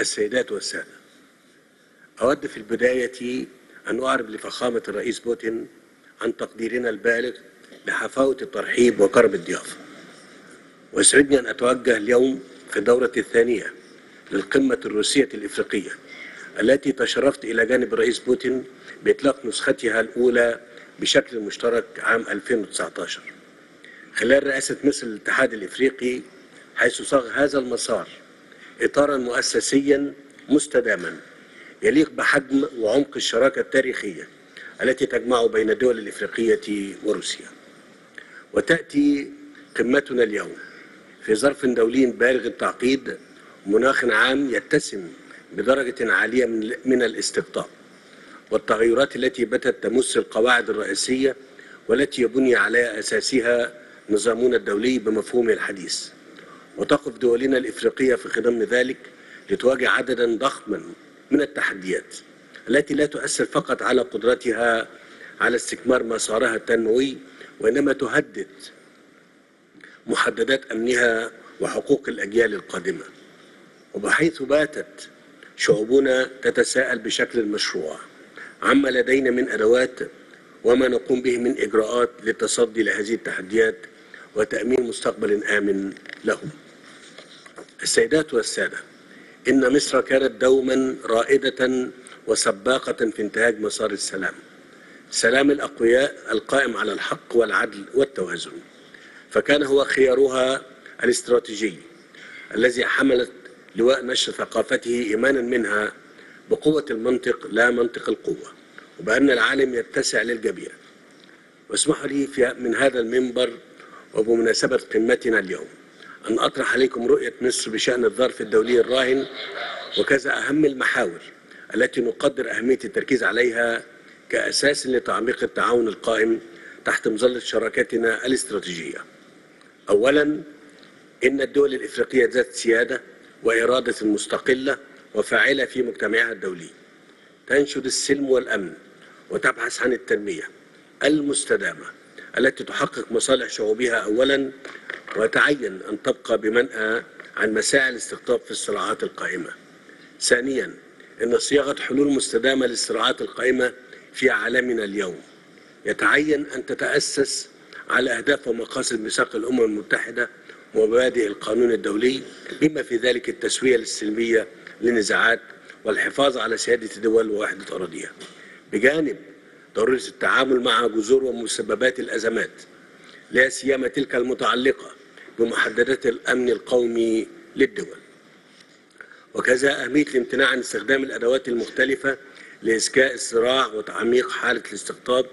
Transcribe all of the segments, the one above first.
السيدات والسادة. أود في البداية أن أعرب لفخامة الرئيس بوتين عن تقديرنا البالغ لحفاوة الترحيب وكرم الضيافة. ويسعدني أن أتوجه اليوم في الدورة الثانية للقمة الروسية الإفريقية التي تشرفت إلى جانب الرئيس بوتين بإطلاق نسختها الأولى بشكل مشترك عام 2019 خلال رئاسة مصر للاتحاد الإفريقي حيث صاغ هذا المسار إطارا مؤسسيا مستداما يليق بحجم وعمق الشراكة التاريخية التي تجمع بين الدول الإفريقية وروسيا. وتأتي قمتنا اليوم في ظرف دولي بالغ التعقيد مناخ عام يتسم بدرجة عالية من الاستقطاب والتغيرات التي باتت تمس القواعد الرئيسية والتي يبني على أساسها نظامنا الدولي بمفهومه الحديث. وتقف دولنا الإفريقية في خضم ذلك لتواجه عددا ضخما من التحديات التي لا تؤثر فقط على قدرتها على استكمال مسارها التنموي وإنما تهدد محددات أمنها وحقوق الأجيال القادمة. وبحيث باتت شعوبنا تتساءل بشكل مشروع عما لدينا من أدوات وما نقوم به من إجراءات للتصدي لهذه التحديات وتأمين مستقبل آمن لهم. السيدات والسادة إن مصر كانت دوما رائدة وسباقة في انتهاج مسار السلام سلام الأقوياء القائم على الحق والعدل والتوازن. فكان هو خيارها الاستراتيجي الذي حملت لواء نشر ثقافته إيمانا منها بقوة المنطق لا منطق القوة وبأن العالم يتسع للجميع واسمحوا لي في من هذا المنبر وبمناسبة قمتنا اليوم. أن أطرح عليكم رؤية مصر بشأن الظرف الدولي الراهن وكذا أهم المحاور التي نقدر أهمية التركيز عليها كأساس لتعميق التعاون القائم تحت مظلة شراكتنا الاستراتيجية. أولا إن الدول الإفريقية ذات سيادة وإرادة مستقلة وفاعلة في مجتمعها الدولي. تنشد السلم والأمن وتبحث عن التنمية المستدامة. التي تحقق مصالح شعوبها أولا ويتعين أن تبقى بمنأى عن مساعي الاستقطاب في الصراعات القائمة. ثانيا أن صياغة حلول مستدامة للصراعات القائمة في عالمنا اليوم. يتعين أن تتأسس على أهداف ومقاصد ميثاق الأمم المتحدة ومبادئ القانون الدولي بما في ذلك التسوية السلمية للنزاعات والحفاظ على سيادة الدول ووحدة أراضيها. بجانب ضرورة التعامل مع جذور ومسببات الأزمات لا سيما تلك المتعلقة بمحددات الأمن القومي للدول. وكذا أهمية الامتناع عن استخدام الأدوات المختلفة لإذكاء الصراع وتعميق حالة الاستقطاب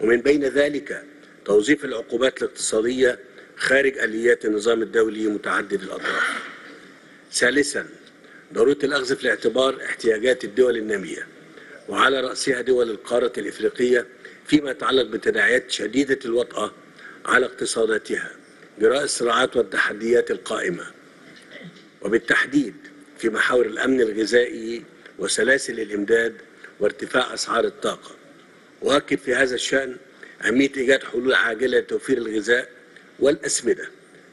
ومن بين ذلك توظيف العقوبات الاقتصادية خارج آليات النظام الدولي متعدد الأطراف. ثالثا ضرورة الأخذ في الاعتبار احتياجات الدول النامية. وعلى رأسها دول القارة الإفريقية فيما يتعلق بتداعيات شديدة الوطأة على اقتصاداتها جراء الصراعات والتحديات القائمة. وبالتحديد في محاور الأمن الغذائي وسلاسل الإمداد وارتفاع أسعار الطاقة. وأكد في هذا الشأن أهمية إيجاد حلول عاجلة لتوفير الغذاء والأسمدة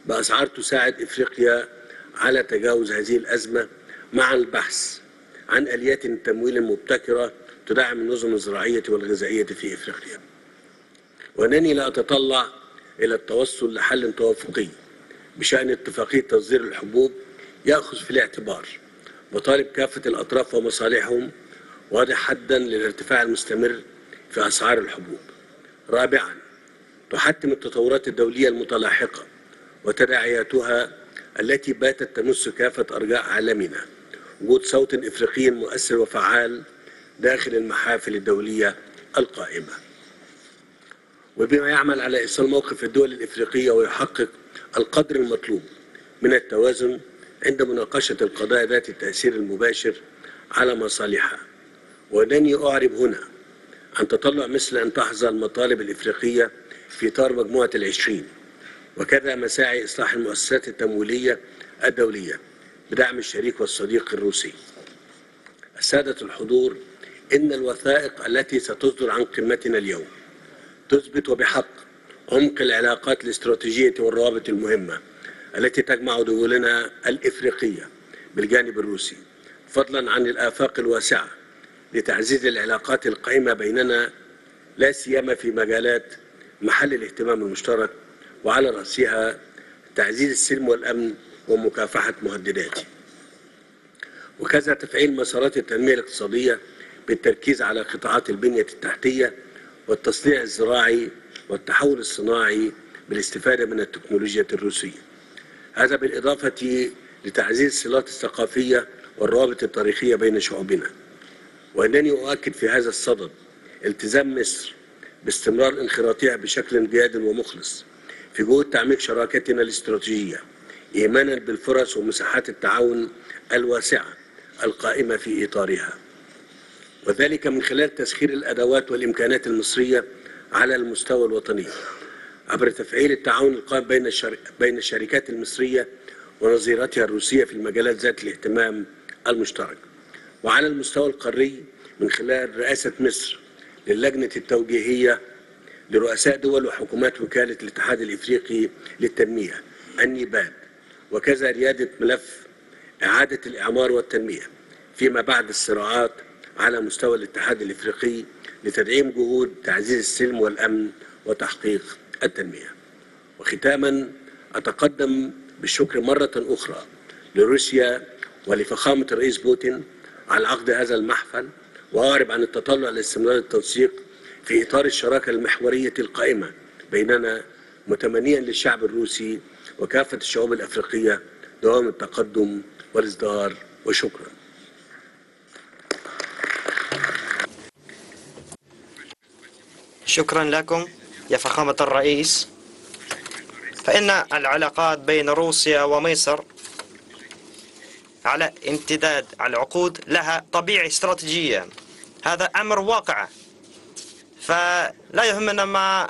بأسعار تساعد إفريقيا على تجاوز هذه الأزمة مع البحث عن آليات تمويل مبتكرة تدعم النظم الزراعية والغذائية في إفريقيا. وأنني لا أتطلع إلى التوصل لحل توافقي بشأن اتفاقية تصدير الحبوب يأخذ في الاعتبار مطالب كافة الأطراف ومصالحهم وضع حدا للارتفاع المستمر في أسعار الحبوب. رابعا تحتم التطورات الدولية المتلاحقة وتداعياتها التي باتت تمس كافة أرجاء عالمنا. وجود صوت إفريقي مؤثر وفعال داخل المحافل الدولية القائمة. وبما يعمل على إيصال موقف الدول الإفريقية ويحقق القدر المطلوب من التوازن عند مناقشة القضايا ذات التأثير المباشر على مصالحها. وأنني أعرب هنا عن تطلع مثل أن تحظى المطالب الإفريقية في إطار مجموعة العشرين وكذا مساعي إصلاح المؤسسات التمويلية الدولية بدعم الشريك والصديق الروسي. السادة الحضور إن الوثائق التي ستصدر عن قمتنا اليوم تثبت وبحق عمق العلاقات الاستراتيجية والروابط المهمة التي تجمع دولنا الإفريقية بالجانب الروسي فضلا عن الآفاق الواسعة لتعزيز العلاقات القائمة بيننا لا سيما في مجالات محل الاهتمام المشترك وعلى رأسها تعزيز السلم والأمن ومكافحة مهدداته وكذا تفعيل مسارات التنمية الاقتصادية بالتركيز على قطاعات البنية التحتية والتصنيع الزراعي والتحول الصناعي بالاستفادة من التكنولوجيا الروسية. هذا بالإضافة لتعزيز الصلات الثقافية والروابط التاريخية بين شعوبنا. وإنني أؤكد في هذا الصدد التزام مصر باستمرار انخراطها بشكل جاد ومخلص في جهود تعميق شراكتنا الاستراتيجية إيمانا بالفرص ومساحات التعاون الواسعة القائمة في إطارها. وذلك من خلال تسخير الأدوات والإمكانات المصرية على المستوى الوطني. عبر تفعيل التعاون القائم بين بين الشركات المصرية ونظيرتها الروسية في المجالات ذات الاهتمام المشترك. وعلى المستوى القاري من خلال رئاسة مصر للجنة التوجيهية لرؤساء دول وحكومات وكالة الاتحاد الإفريقي للتنمية النيباد وكذا ريادة ملف إعادة الإعمار والتنمية. فيما بعد الصراعات على مستوى الاتحاد الإفريقي لتدعيم جهود تعزيز السلم والأمن وتحقيق التنمية. وختاما أتقدم بالشكر مرة أخرى لروسيا ولفخامة الرئيس بوتين على عقد هذا المحفل وأعرب عن التطلع لاستمرار التنسيق في إطار الشراكة المحورية القائمة بيننا متمنيا للشعب الروسي وكافة الشعوب الأفريقية دوام التقدم والازدهار وشكرا. شكرا لكم يا فخامة الرئيس. فإن العلاقات بين روسيا ومصر على امتداد العقود لها طبيعة استراتيجية هذا أمر واقع. فلا يهمنا ما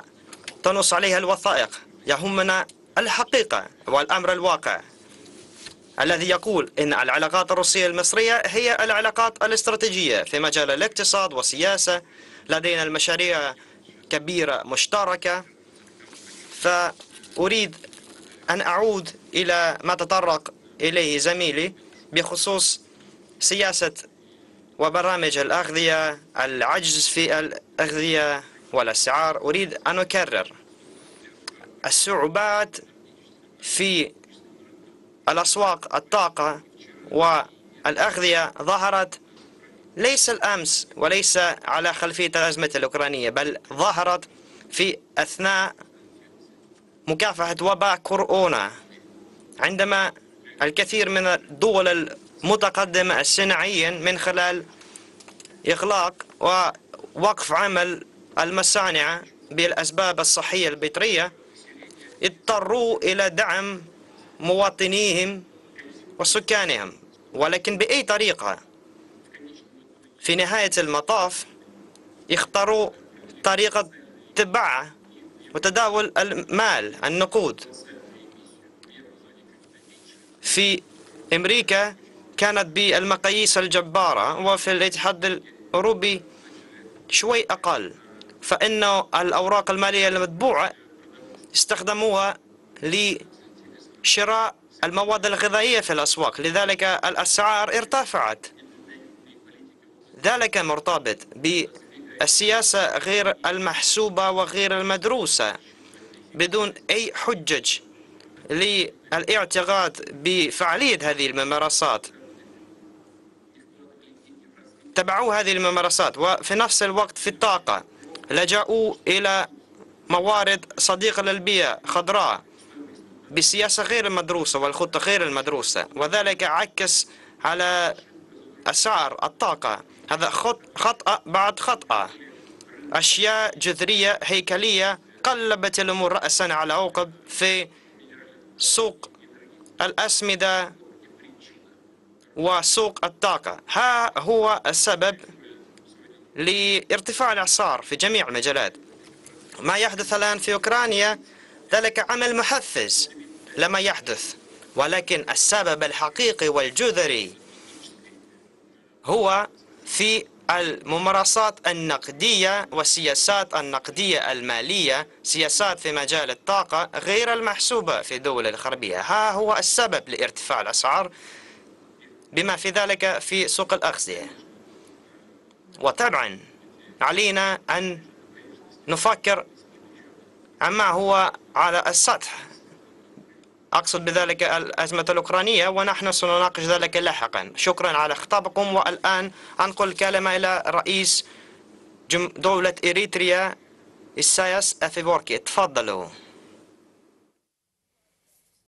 تنص عليه الوثائق يهمنا الحقيقة والأمر الواقع. الذي يقول إن العلاقات الروسية المصرية هي العلاقات الاستراتيجية في مجال الاقتصاد والسياسة. لدينا المشاريع كبيرة مشتركة فأريد أن أعود إلى ما تطرق إليه زميلي بخصوص سياسة وبرامج الأغذية العجز في الأغذية والأسعار أريد أن أكرر الصعوبات في الأسواق الطاقة والأغذية ظهرت ليس الأمس وليس على خلفية الأزمة الأوكرانية بل ظهرت في أثناء مكافحة وباء كورونا. عندما الكثير من الدول المتقدمة صناعيا من خلال إغلاق ووقف عمل المصانع بالأسباب الصحية البترية اضطروا إلى دعم مواطنيهم وسكانهم. ولكن بأي طريقة؟ في نهاية المطاف يختاروا طريقة تبع وتداول المال النقود. في أمريكا كانت بالمقاييس الجبارة وفي الاتحاد الأوروبي شوي أقل فإن الأوراق المالية المتبوعة استخدموها لشراء المواد الغذائية في الأسواق لذلك الأسعار ارتفعت. ذلك مرتبط بالسياسة غير المحسوبة وغير المدروسة بدون أي حجج للاعتقاد بفعالية هذه الممارسات. تبعوا هذه الممارسات وفي نفس الوقت في الطاقة. لجأوا إلى موارد صديقة للبيئة خضراء بسياسة غير المدروسة والخطة غير المدروسة وذلك عكس على أسعار الطاقة. هذا خطأ بعد خطأ. أشياء جذرية هيكلية قلبت الأمور رأسا على عقب في سوق الأسمدة وسوق الطاقة. ها هو السبب لارتفاع الأسعار في جميع المجالات. ما يحدث الآن في أوكرانيا ذلك عمل محفز لما يحدث ولكن السبب الحقيقي والجذري هو في الممارسات النقدية والسياسات النقدية المالية سياسات في مجال الطاقة غير المحسوبة في الدول الغربية. ها هو السبب لارتفاع الأسعار بما في ذلك في سوق الأغذية. وطبعا علينا أن نفكر عما هو على السطح. أقصد بذلك الأزمة الأوكرانية ونحن سنناقش ذلك لاحقا. شكرا على خطابكم والآن أنقل الكلمة إلى رئيس دولة إريتريا إساياس أثيبوركي تفضلوا.